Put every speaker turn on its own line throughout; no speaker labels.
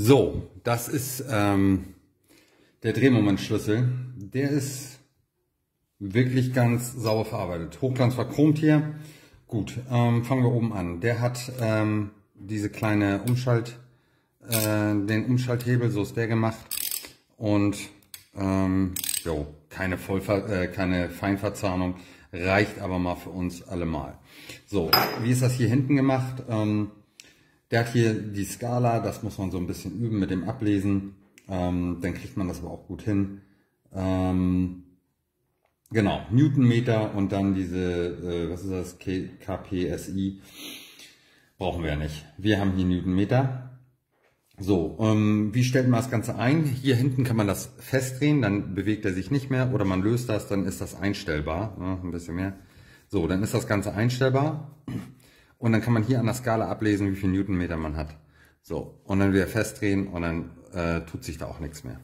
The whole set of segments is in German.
So, das ist ähm, der Drehmomentschlüssel. Der ist wirklich ganz sauber verarbeitet. Hochglanz verchromt hier. Gut, ähm, fangen wir oben an. Der hat ähm, diese kleine Umschalt, äh, den Umschalthebel, so ist der gemacht. Und ähm, jo, keine, Vollver äh, keine Feinverzahnung, reicht aber mal für uns allemal. So, wie ist das hier hinten gemacht? Ähm, der hat hier die Skala, das muss man so ein bisschen üben mit dem Ablesen. Ähm, dann kriegt man das aber auch gut hin. Ähm, genau, Newtonmeter und dann diese, äh, was ist das, KPSI, brauchen wir ja nicht. Wir haben hier Newtonmeter. So, ähm, wie stellt man das Ganze ein? Hier hinten kann man das festdrehen, dann bewegt er sich nicht mehr oder man löst das, dann ist das einstellbar. Ja, ein bisschen mehr. So, dann ist das Ganze einstellbar und dann kann man hier an der Skala ablesen, wie viel Newtonmeter man hat. So, und dann wieder festdrehen und dann äh, tut sich da auch nichts mehr.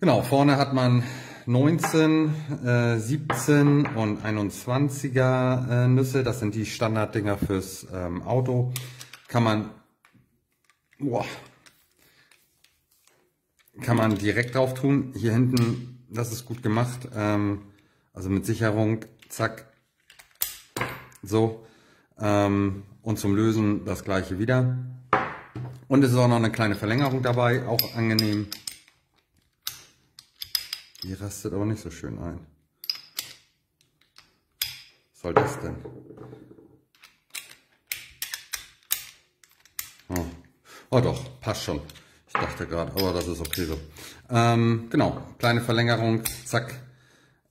Genau, vorne hat man 19, äh, 17 und 21er äh, Nüsse. Das sind die Standarddinger fürs ähm, Auto. Kann man, boah, kann man direkt drauf tun. Hier hinten, das ist gut gemacht. Ähm, also mit Sicherung, zack, so. Ähm, und zum Lösen das gleiche wieder. Und es ist auch noch eine kleine Verlängerung dabei, auch angenehm. Die rastet aber nicht so schön ein. Was soll das denn? Oh, oh doch, passt schon. Ich dachte gerade, aber das ist okay so. Ähm, genau, kleine Verlängerung, zack.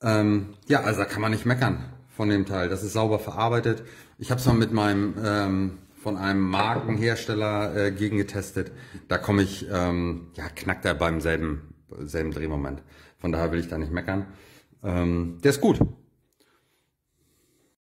Ähm, ja, also da kann man nicht meckern von dem Teil. Das ist sauber verarbeitet. Ich habe es mal mit meinem ähm, von einem Markenhersteller äh, gegen getestet. Da komme ich, ähm, ja, knackt er beim selben, selben Drehmoment. Von daher will ich da nicht meckern. Ähm, der ist gut.